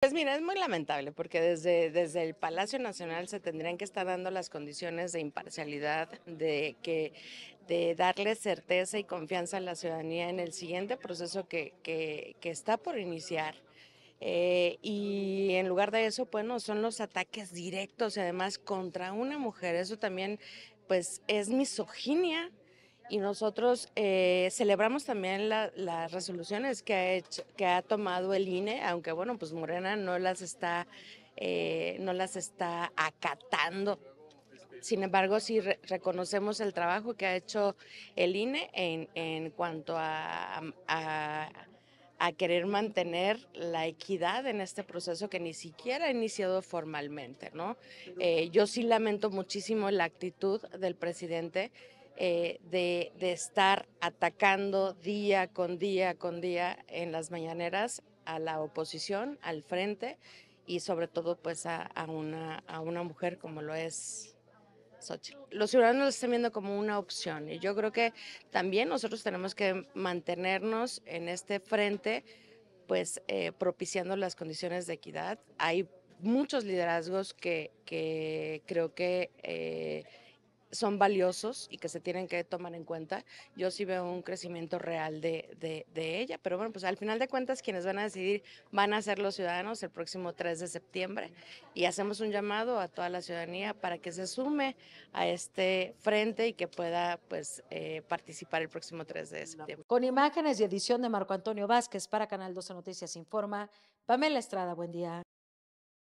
Pues mira, es muy lamentable porque desde, desde el Palacio Nacional se tendrían que estar dando las condiciones de imparcialidad, de que de darle certeza y confianza a la ciudadanía en el siguiente proceso que, que, está por iniciar. Eh, y en lugar de eso, bueno, son los ataques directos y además contra una mujer. Eso también, pues, es misoginia y nosotros eh, celebramos también las resoluciones que ha, hecho, que ha tomado el INE, aunque bueno, pues Morena no las está, eh, no las está acatando. Sin embargo, sí re reconocemos el trabajo que ha hecho el INE en, en cuanto a, a, a, querer mantener la equidad en este proceso que ni siquiera ha iniciado formalmente, ¿no? Eh, yo sí lamento muchísimo la actitud del presidente eh, de, de, estar atacando día con día con día en las mañaneras a la oposición, al frente y sobre todo pues a, a, una, a una mujer como lo es Xochitl. Los ciudadanos lo están viendo como una opción y yo creo que también nosotros tenemos que mantenernos en este frente pues eh, propiciando las condiciones de equidad. Hay muchos liderazgos que, que creo que... Eh, son valiosos y que se tienen que tomar en cuenta. Yo sí veo un crecimiento real de, de, de, ella, pero bueno, pues al final de cuentas quienes van a decidir van a ser los ciudadanos el próximo 3 de septiembre y hacemos un llamado a toda la ciudadanía para que se sume a este frente y que pueda pues eh, participar el próximo 3 de septiembre. Con imágenes y edición de Marco Antonio Vázquez para Canal 12 Noticias Informa, Pamela Estrada, buen día.